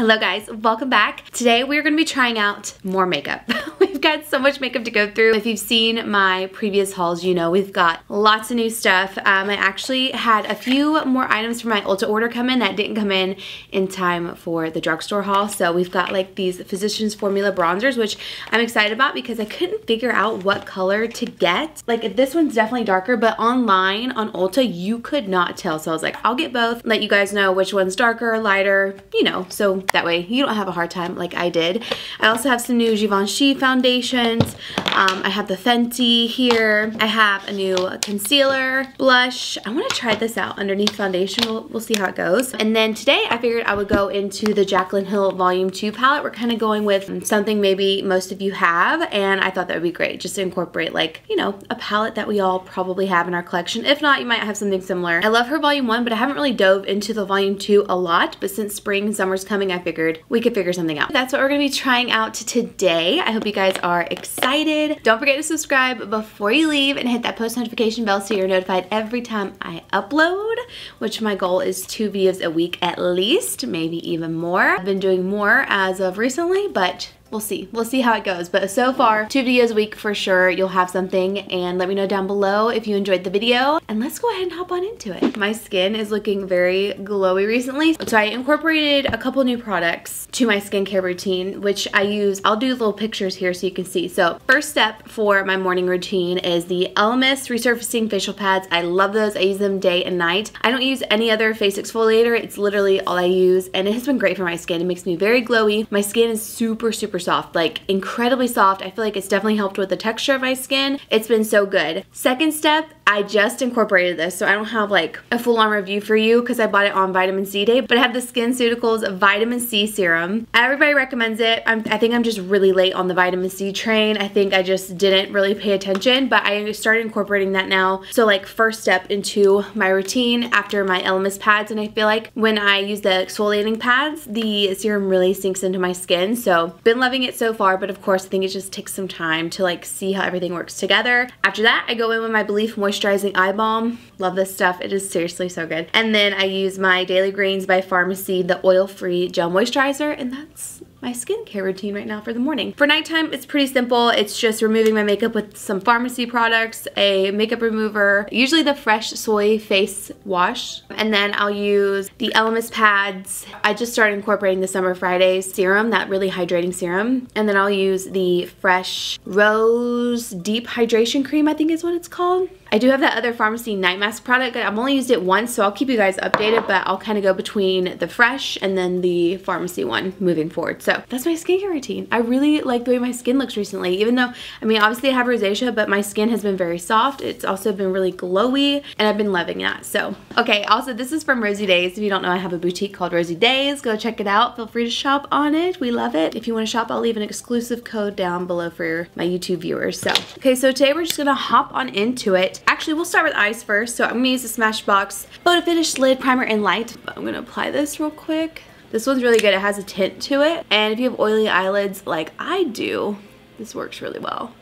Hello guys, welcome back. Today we're gonna be trying out more makeup. we've got so much makeup to go through. If you've seen my previous hauls, you know we've got lots of new stuff. Um, I actually had a few more items from my Ulta order come in that didn't come in in time for the drugstore haul. So we've got like these Physicians Formula bronzers, which I'm excited about because I couldn't figure out what color to get. Like this one's definitely darker, but online on Ulta, you could not tell. So I was like, I'll get both, let you guys know which one's darker, lighter, you know, so that way you don't have a hard time like I did. I also have some new Givenchy foundations. Um, I have the Fenty here. I have a new concealer, blush. I want to try this out underneath foundation. We'll, we'll see how it goes. And then today I figured I would go into the Jaclyn Hill Volume 2 palette. We're kind of going with something maybe most of you have and I thought that would be great just to incorporate like, you know, a palette that we all probably have in our collection. If not, you might have something similar. I love her Volume 1, but I haven't really dove into the Volume 2 a lot, but since spring summer's coming, I figured we could figure something out. That's what we're gonna be trying out today. I hope you guys are excited. Don't forget to subscribe before you leave and hit that post notification bell so you're notified every time I upload, which my goal is two videos a week at least, maybe even more. I've been doing more as of recently, but we'll see. We'll see how it goes. But so far, two videos a week for sure. You'll have something and let me know down below if you enjoyed the video. And let's go ahead and hop on into it. My skin is looking very glowy recently. So I incorporated a couple new products to my skincare routine, which I use. I'll do little pictures here so you can see. So first step for my morning routine is the Elemis Resurfacing Facial Pads. I love those. I use them day and night. I don't use any other face exfoliator. It's literally all I use and it has been great for my skin. It makes me very glowy. My skin is super, super soft, like incredibly soft. I feel like it's definitely helped with the texture of my skin. It's been so good. Second step, I just incorporated this, so I don't have like a full-on review for you because I bought it on vitamin C day, but I have the SkinCeuticals Vitamin C Serum. Everybody recommends it. I'm, I think I'm just really late on the vitamin C train. I think I just didn't really pay attention, but I started incorporating that now. So like first step into my routine after my Elemis pads, and I feel like when I use the exfoliating pads, the serum really sinks into my skin. So been loving it so far, but of course I think it just takes some time to like see how everything works together. After that, I go in with my Belief moisturizing eye balm. Love this stuff. It is seriously so good. And then I use my Daily Greens by Farmacy, the oil-free gel moisturizer, and that's my skincare routine right now for the morning. For nighttime, it's pretty simple. It's just removing my makeup with some Farmacy products, a makeup remover, usually the Fresh Soy Face Wash, and then I'll use the Elemis pads. I just started incorporating the Summer Fridays serum, that really hydrating serum, and then I'll use the Fresh Rose Deep Hydration Cream, I think is what it's called. I do have that other Farmacy night mask product. I've only used it once, so I'll keep you guys updated, but I'll kind of go between the Fresh and then the Farmacy one moving forward. So that's my skincare routine. I really like the way my skin looks recently, even though, I mean, obviously I have rosacea, but my skin has been very soft. It's also been really glowy, and I've been loving that. So, okay, also this is from Rosie Daze. If you don't know, I have a boutique called Rosie Daze. Go check it out. Feel free to shop on it. We love it. If you want to shop, I'll leave an exclusive code down below for my YouTube viewers. So, okay, so today we're just gonna hop on into it. Actually, we'll start with eyes first. So I'm gonna use the Smashbox Photo Finish Lid Primer in Light. I'm gonna apply this real quick. This one's really good. It has a tint to it. And if you have oily eyelids like I do, this works really well.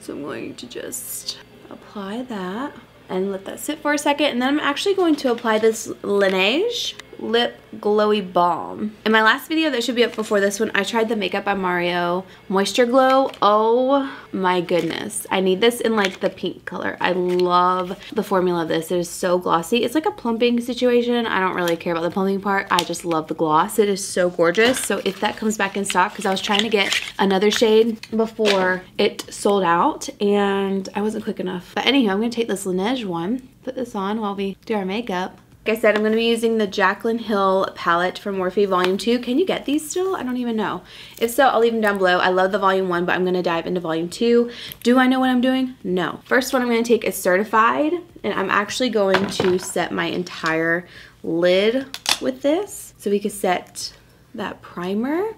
So I'm going to just apply that and let that sit for a second. And then I'm actually going to apply this Laneige lip glowy balm. In my last video that should be up before this one, I tried the Makeup by Mario Moisture Glow. Oh my goodness. I need this in like the pink color. I love the formula of this. It is so glossy. It's like a plumping situation. I don't really care about the plumping part. I just love the gloss. It is so gorgeous. So if that comes back in stock, because I was trying to get another shade before it sold out and I wasn't quick enough. But anyhow, I'm going to take this Laneige one, put this on while we do our makeup. Like I said, I'm going to be using the Jaclyn Hill palette from Morphe Volume 2. Can you get these still? I don't even know. If so, I'll leave them down below. I love the Volume 1, but I'm going to dive into Volume 2. Do I know what I'm doing? No. First one I'm going to take is Certified, and I'm actually going to set my entire lid with this. So we can set that primer.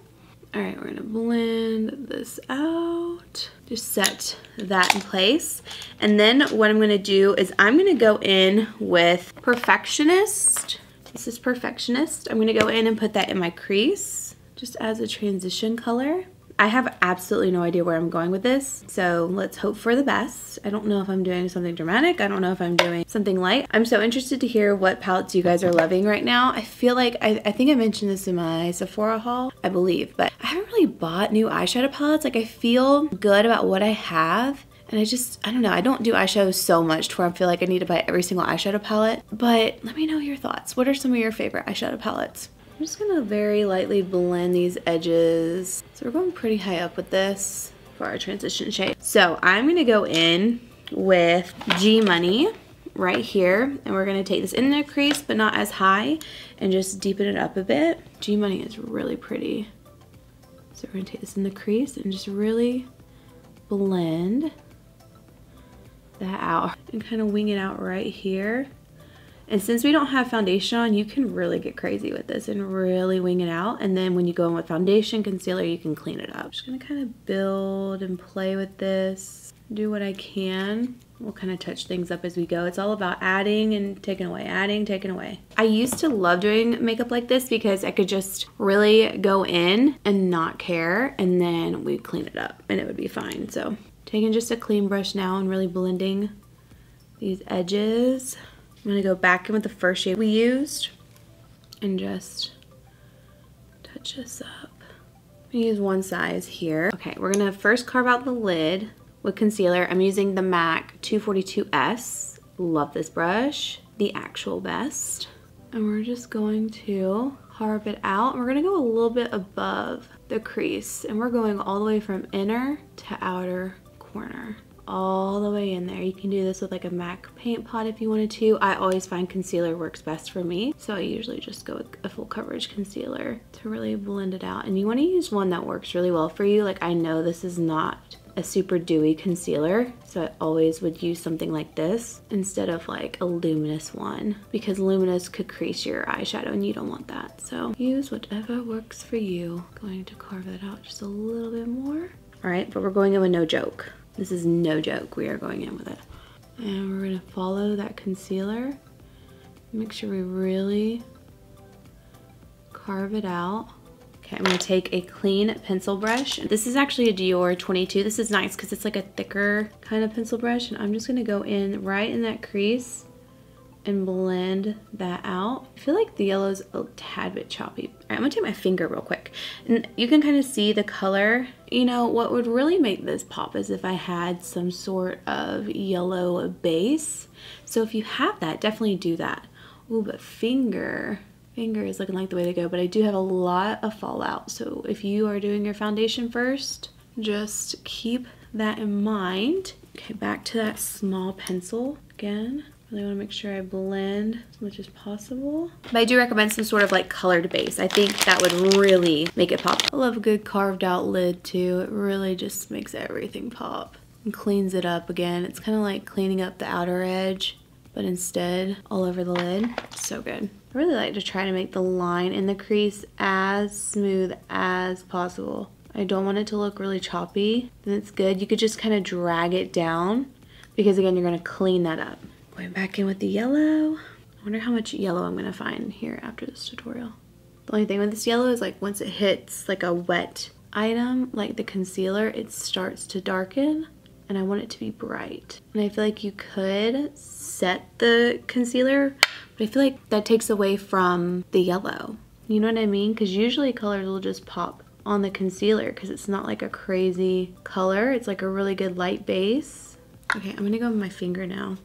All right, we're gonna blend this out. Just set that in place. And then what I'm gonna do is I'm gonna go in with Perfectionist. This is Perfectionist. I'm gonna go in and put that in my crease just as a transition color. I have absolutely no idea where I'm going with this. So let's hope for the best. I don't know if I'm doing something dramatic. I don't know if I'm doing something light. I'm so interested to hear what palettes you guys are loving right now. I feel like, I, I think I mentioned this in my Sephora haul, I believe, but I haven't really bought new eyeshadow palettes. Like I feel good about what I have and I just, I don't know, I don't do eyeshadow so much to where I feel like I need to buy every single eyeshadow palette. But let me know your thoughts. What are some of your favorite eyeshadow palettes? I'm just gonna very lightly blend these edges. So we're going pretty high up with this for our transition shade. So I'm gonna go in with G Money right here and we're gonna take this in the crease but not as high and just deepen it up a bit. G Money is really pretty. So we're gonna take this in the crease and just really blend that out and kind of wing it out right here. And since we don't have foundation on, you can really get crazy with this and really wing it out. And then when you go in with foundation, concealer, you can clean it up. Just gonna kind of build and play with this, do what I can. We'll kind of touch things up as we go. It's all about adding and taking away, adding, taking away. I used to love doing makeup like this because I could just really go in and not care and then we'd clean it up and it would be fine. So Taking just a clean brush now and really blending these edges. I'm gonna go back in with the first shade we used and just touch this up. I'm gonna use one size here. Okay, we're gonna first carve out the lid with concealer. I'm using the MAC 242S. Love this brush, the actual best. And we're just going to carve it out. We're gonna go a little bit above the crease and we're going all the way from inner to outer corner all the way in there. You can do this with like a MAC paint pot if you wanted to. I always find concealer works best for me. So I usually just go with a full coverage concealer to really blend it out. And you wanna use one that works really well for you. Like I know this is not a super dewy concealer. So I always would use something like this instead of like a luminous one because luminous could crease your eyeshadow and you don't want that. So use whatever works for you. Going to carve that out just a little bit more. All right, but we're going in with no joke. This is no joke. We are going in with it. And we're gonna follow that concealer. Make sure we really carve it out. Okay, I'm gonna take a clean pencil brush. This is actually a Dior 22. This is nice because it's like a thicker kind of pencil brush. And I'm just gonna go in right in that crease and blend that out. I feel like the yellow's a tad bit choppy. I'm gonna take my finger real quick. And you can kind of see the color. You know, what would really make this pop is if I had some sort of yellow base. So if you have that, definitely do that. Oh, but finger, finger is looking like the way to go, but I do have a lot of fallout. So if you are doing your foundation first, just keep that in mind. Okay, back to that small pencil again. Really want to make sure I blend as much as possible. But I do recommend some sort of like colored base. I think that would really make it pop. I love a good carved out lid too. It really just makes everything pop and cleans it up again. It's kind of like cleaning up the outer edge, but instead all over the lid. So good. I really like to try to make the line in the crease as smooth as possible. I don't want it to look really choppy. Then it's good. You could just kind of drag it down because again, you're gonna clean that up. Going back in with the yellow. I wonder how much yellow I'm gonna find here after this tutorial. The only thing with this yellow is like once it hits like a wet item, like the concealer, it starts to darken and I want it to be bright. And I feel like you could set the concealer, but I feel like that takes away from the yellow. You know what I mean? Because usually colors will just pop on the concealer because it's not like a crazy color. It's like a really good light base. Okay, I'm gonna go with my finger now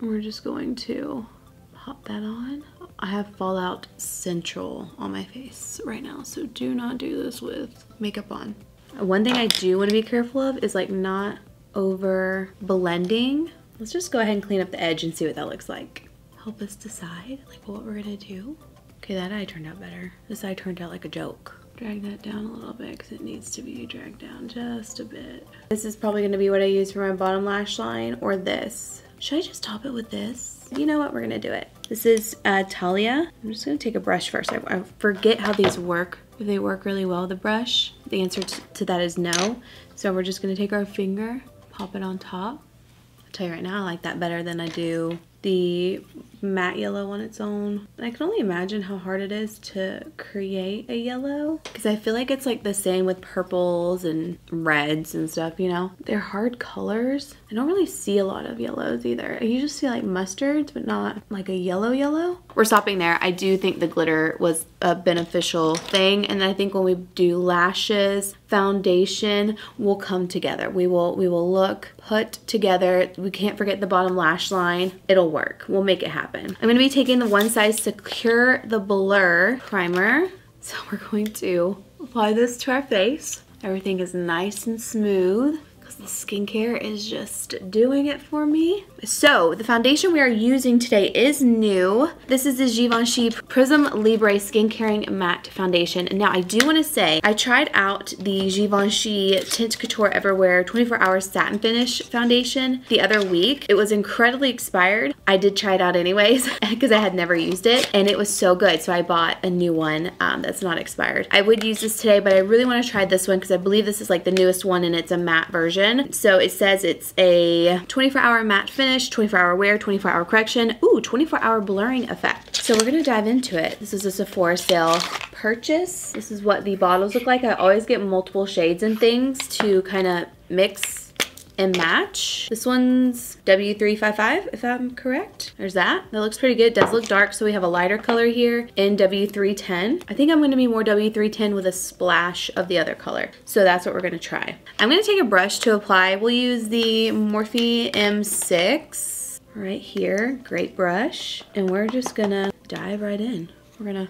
we're just going to pop that on. I have Fallout Central on my face right now, so do not do this with makeup on. One thing I do want to be careful of is like not over blending. Let's just go ahead and clean up the edge and see what that looks like. Help us decide like what we're gonna do. Okay, that eye turned out better. This eye turned out like a joke. Drag that down a little bit because it needs to be dragged down just a bit. This is probably gonna be what I use for my bottom lash line or this. Should I just top it with this? You know what, we're gonna do it. This is uh, Talia. I'm just gonna take a brush first. I, I forget how these work, if they work really well, the brush. The answer to that is no. So we're just gonna take our finger, pop it on top. I'll tell you right now, I like that better than I do the matte yellow on its own. I can only imagine how hard it is to create a yellow because I feel like it's like the same with purples and reds and stuff, you know? They're hard colors. I don't really see a lot of yellows either. I usually see like mustards, but not like a yellow yellow. We're stopping there. I do think the glitter was a beneficial thing. And I think when we do lashes, foundation will come together. We will, we will look put together. We can't forget the bottom lash line. It'll work. We'll make it happen. I'm gonna be taking the One Size Secure the Blur Primer. So we're going to apply this to our face. Everything is nice and smooth because the skincare is just doing it for me. So the foundation we are using today is new. This is the Givenchy Prisme Libre Skincaring Matte Foundation. Now I do want to say, I tried out the Givenchy Tint Couture Everwear 24 Hour Satin Finish Foundation the other week. It was incredibly expired. I did try it out anyways because I had never used it and it was so good. So I bought a new one um, that's not expired. I would use this today, but I really want to try this one because I believe this is like the newest one and it's a matte version. So it says it's a 24 hour matte finish, 24 hour wear, 24 hour correction, ooh, 24 hour blurring effect. So we're gonna dive into it. This is a Sephora sale purchase. This is what the bottles look like. I always get multiple shades and things to kind of mix and match. This one's W355, if I'm correct. There's that. That looks pretty good. It does look dark, so we have a lighter color here in W310. I think I'm gonna be more W310 with a splash of the other color. So that's what we're gonna try. I'm gonna take a brush to apply. We'll use the Morphe M6 right here. Great brush. And we're just gonna dive right in. We're gonna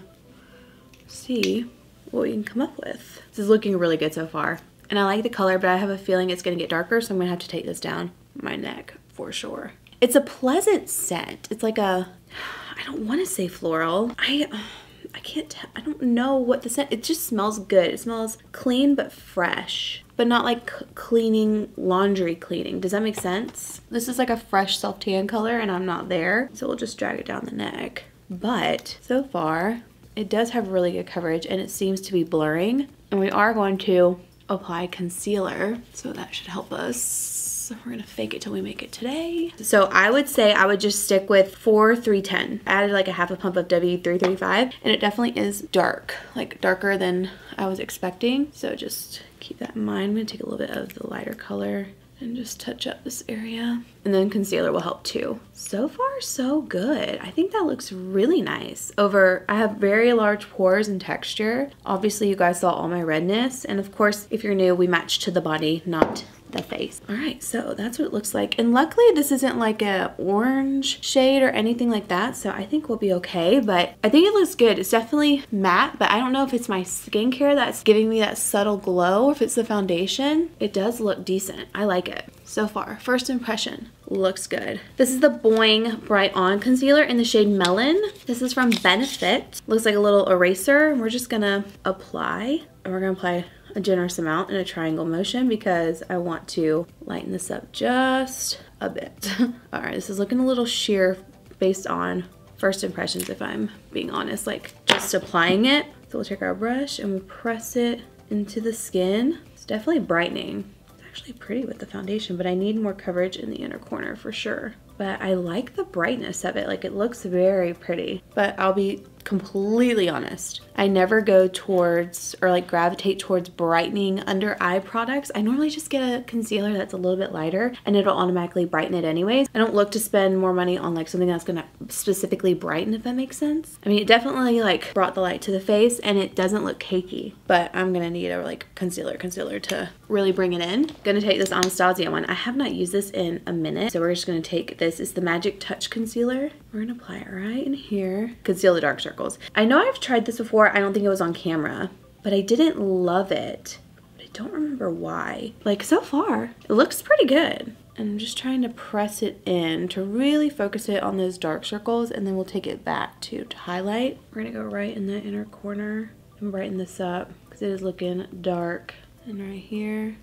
see what we can come up with. This is looking really good so far. And I like the color, but I have a feeling it's gonna get darker, so I'm gonna have to take this down my neck for sure. It's a pleasant scent. It's like a, I don't wanna say floral. I, I can't, I don't know what the scent, it just smells good. It smells clean but fresh, but not like cleaning, laundry cleaning. Does that make sense? This is like a fresh self-tan color and I'm not there, so we'll just drag it down the neck. But so far, it does have really good coverage and it seems to be blurring. And we are going to apply concealer. So that should help us. we're gonna fake it till we make it today. So I would say I would just stick with four 4310. added like a half a pump of W335 and it definitely is dark, like darker than I was expecting. So just keep that in mind. I'm gonna take a little bit of the lighter color and just touch up this area. And then concealer will help too. So far, so good. I think that looks really nice. Over, I have very large pores and texture. Obviously, you guys saw all my redness. And of course, if you're new, we match to the body, not the face. All right, so that's what it looks like. And luckily this isn't like a orange shade or anything like that, so I think we'll be okay, but I think it looks good. It's definitely matte, but I don't know if it's my skincare that's giving me that subtle glow or if it's the foundation. It does look decent. I like it so far. First impression looks good. This is the Boing Bright On Concealer in the shade Melon. This is from Benefit. Looks like a little eraser. We're just gonna apply, and we're gonna apply a generous amount in a triangle motion because I want to lighten this up just a bit. All right, this is looking a little sheer based on first impressions if I'm being honest, like just applying it. So we'll take our brush and we'll press it into the skin. It's definitely brightening. It's actually pretty with the foundation, but I need more coverage in the inner corner for sure. But I like the brightness of it. Like it looks very pretty, but I'll be completely honest. I never go towards or like gravitate towards brightening under eye products. I normally just get a concealer that's a little bit lighter and it'll automatically brighten it anyways. I don't look to spend more money on like something that's gonna specifically brighten if that makes sense. I mean it definitely like brought the light to the face and it doesn't look cakey but I'm gonna need a like concealer concealer to really bring it in. Gonna take this Anastasia one. I have not used this in a minute so we're just gonna take this. It's the Magic Touch Concealer. We're gonna apply it right in here. Conceal the dark circles. I know I've tried this before. I don't think it was on camera, but I didn't love it. I don't remember why. Like so far, it looks pretty good. And I'm just trying to press it in to really focus it on those dark circles and then we'll take it back to, to highlight. We're gonna go right in the inner corner and brighten this up because it is looking dark. And right here,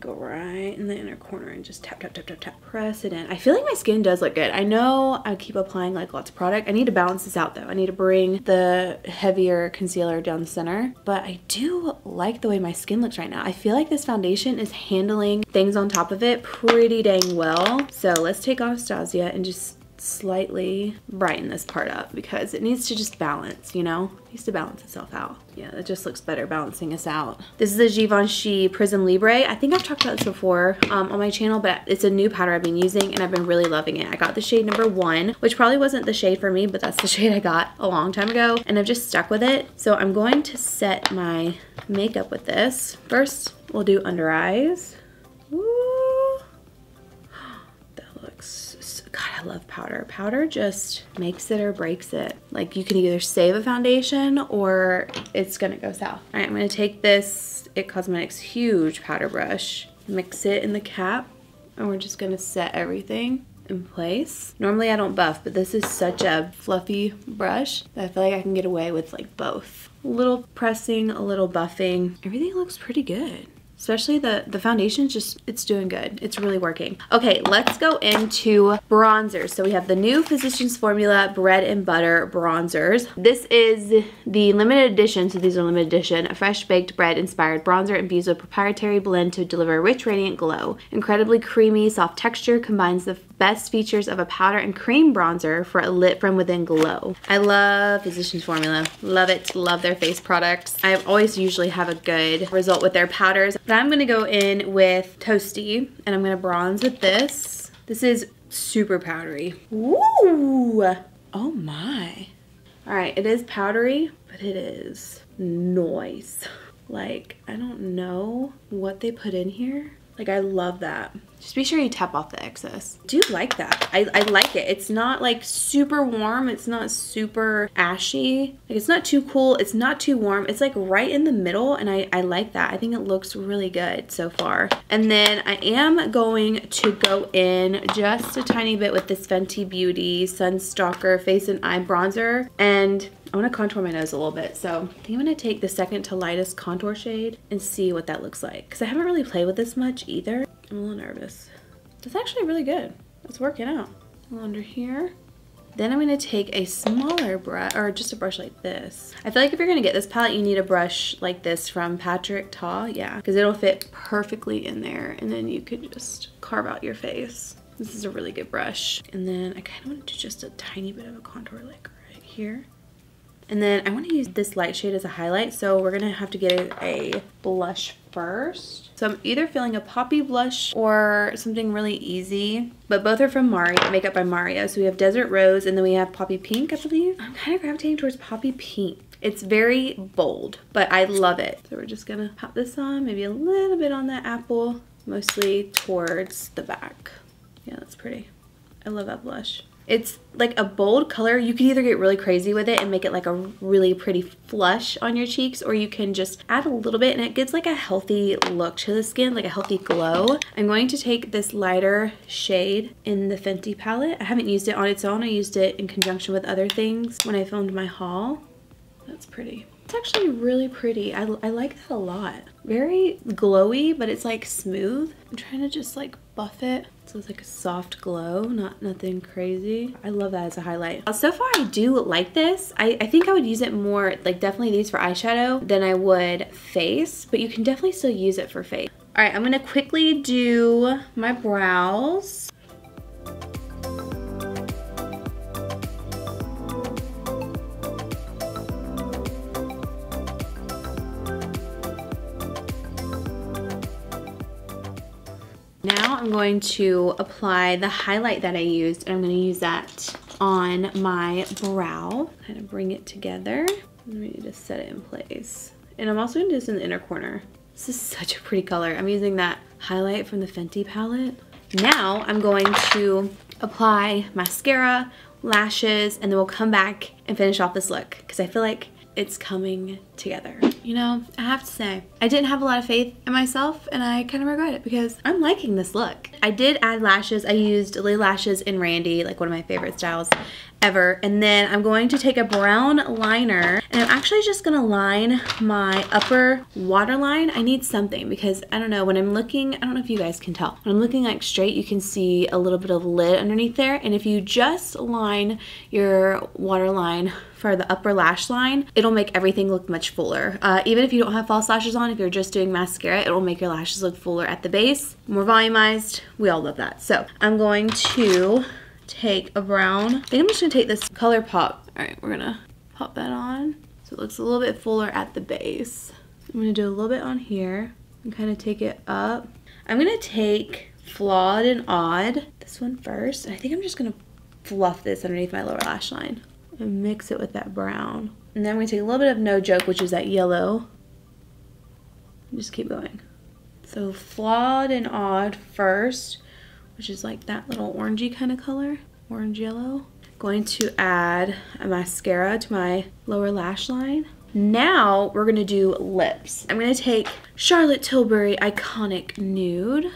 Go right in the inner corner and just tap, tap, tap, tap, tap, press it in. I feel like my skin does look good. I know I keep applying like lots of product. I need to balance this out though. I need to bring the heavier concealer down the center, but I do like the way my skin looks right now. I feel like this foundation is handling things on top of it pretty dang well. So let's take Anastasia and just slightly brighten this part up because it needs to just balance, you know? It needs to balance itself out. Yeah, it just looks better balancing us out. This is the Givenchy Prisme Libre. I think I've talked about this before um, on my channel, but it's a new powder I've been using and I've been really loving it. I got the shade number one, which probably wasn't the shade for me, but that's the shade I got a long time ago and I've just stuck with it. So I'm going to set my makeup with this. First, we'll do under eyes. Ooh. That looks, God, I love powder. Powder just makes it or breaks it. Like you can either save a foundation or it's gonna go south. All right, I'm gonna take this IT Cosmetics huge powder brush, mix it in the cap, and we're just gonna set everything in place. Normally I don't buff, but this is such a fluffy brush that I feel like I can get away with like both. A little pressing, a little buffing. Everything looks pretty good especially the the foundation is just it's doing good. It's really working. Okay let's go into bronzers. So we have the new physicians formula bread and butter bronzers. This is the limited edition so these are limited edition a fresh baked bread inspired bronzer infused with proprietary blend to deliver a rich radiant glow. Incredibly creamy soft texture combines the best features of a powder and cream bronzer for a lit from within glow. I love Physicians Formula. Love it. Love their face products. I always usually have a good result with their powders. But I'm going to go in with Toasty and I'm going to bronze with this. This is super powdery. Ooh! Oh my. All right, it is powdery, but it is noise. Like, I don't know what they put in here. Like, I love that. Just be sure you tap off the excess. Do like that. I, I like it. It's not like super warm. It's not super ashy. Like it's not too cool. It's not too warm. It's like right in the middle and I, I like that. I think it looks really good so far. And then I am going to go in just a tiny bit with this Fenty Beauty Sunstalker Face and Eye Bronzer. And I want to contour my nose a little bit. So I think I'm going to take the second to lightest contour shade and see what that looks like. Because I haven't really played with this much either. I'm a little nervous. It's actually really good. It's working out. Under here. Then I'm to take a smaller brush, or just a brush like this. I feel like if you're to get this palette, you need a brush like this from Patrick Ta. Yeah, because it'll fit perfectly in there. And then you could just carve out your face. This is a really good brush. And then I kind of want to do just a tiny bit of a contour like right here. And then I want to use this light shade as a highlight. So we're going to have to get a, blush first. So I'm either feeling a poppy blush or something really easy, but both are from Mario, Makeup by Mario. So we have Desert Rose and then we have Poppy Pink, I believe. I'm kind of gravitating towards Poppy Pink. It's very bold, but I love it. So we're just gonna pop this on, maybe a little bit on that apple, mostly towards the back. Yeah, that's pretty. I love that blush. It's like a bold color. You can either get really crazy with it and make it like a really pretty flush on your cheeks or you can just add a little bit and it gives like a healthy look to the skin, like a healthy glow. I'm going to take this lighter shade in the Fenty palette. I haven't used it on its own. I used it in conjunction with other things when I filmed my haul. That's pretty. It's actually really pretty. I, I like that a lot. Very glowy, but it's like smooth. I'm trying to just like buff it so it's like a soft glow, not nothing crazy. I love that as a highlight. Uh, so far I do like this. I, I think I would use it more, like definitely these for eyeshadow than I would face, but you can definitely still use it for face. All right, I'm gonna quickly do my brows. Now I'm going to apply the highlight that I used and I'm going to use that on my brow. Kind of bring it together. Let me just set it in place. And I'm also going to do this in the inner corner. This is such a pretty color. I'm using that highlight from the Fenty palette. Now I'm going to apply mascara, lashes, and then we'll come back and finish off this look because I feel like it's coming together. You know, I have to say, I didn't have a lot of faith in myself and I kind of regret it because I'm liking this look. I did add lashes. I used Lilly Lashes in Randi, like one of my favorite styles ever. And then I'm going to take a brown liner and I'm actually just gonna line my upper waterline. I need something because I don't know, when I'm looking, I don't know if you guys can tell, when I'm looking like straight, you can see a little bit of lid underneath there. And if you just line your waterline for the upper lash line, it'll make everything look much fuller. Uh, even if you don't have false lashes on, if you're just doing mascara, it'll make your lashes look fuller at the base, more volumized. We all love that. So I'm going to take a brown. I think I'm just gonna take this ColourPop. All right, we're gonna pop that on. So it looks a little bit fuller at the base. I'm gonna do a little bit on here and kind of take it up. I'm gonna take Flawed and Odd, this one first. I think I'm just gonna fluff this underneath my lower lash line and mix it with that brown. And then I'm gonna take a little bit of No Joke, which is that yellow. Just keep going. So Flawed and Odd first, which is like that little orangey kind of color, orange yellow. Going to add a mascara to my lower lash line. Now we're gonna do lips. I'm gonna take Charlotte Tilbury Iconic Nude.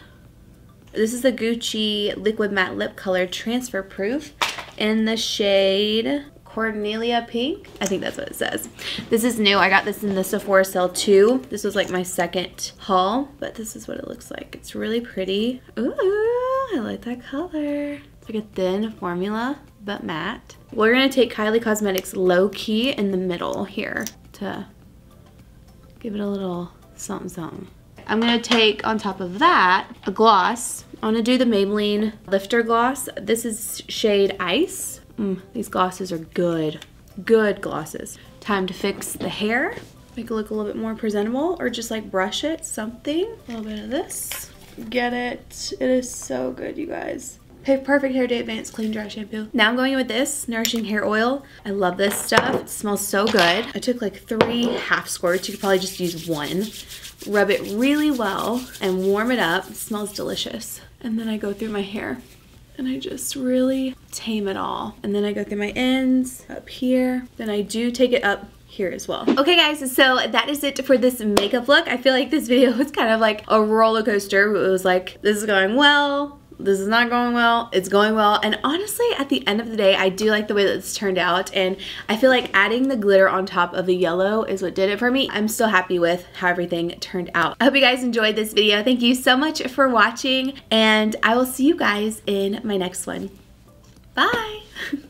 This is the Gucci Liquid Matte Lip Color Transfer Proof in the shade Cornelia Pink. I think that's what it says. This is new. I got this in the Sephora sale too. This was like my second haul, but this is what it looks like. It's really pretty. Ooh, I like that color. It's like a thin formula, but matte. We're gonna take Kylie Cosmetics Low Key in the middle here to give it a little something something. I'm gonna take on top of that a gloss. I'm gonna do the Maybelline Lifter Gloss. This is shade Ice. Mm, these glosses are good, good glosses. Time to fix the hair, make it look a little bit more presentable or just like brush it, something. A little bit of this, get it. It is so good, you guys. Perfect Hair Day Advanced Clean Dry Shampoo. Now I'm going in with this Nourishing Hair Oil. I love this stuff. It smells so good. I took like three half squirts. You could probably just use one. Rub it really well and warm it up. It smells delicious. And then I go through my hair and I just really tame it all. And then I go through my ends up here. Then I do take it up here as well. Okay guys, so that is it for this makeup look. I feel like this video was kind of like a roller coaster. It was like, this is going well, this is not going well it's going well. And honestly at the end of the day I do like the way that it's turned out. And I feel like adding the glitter on top of the yellow is what did it for me. I'm still happy with how everything turned out. I hope you guys enjoyed this video. Thank you so much for watching. And I will see you guys in my next one. Bye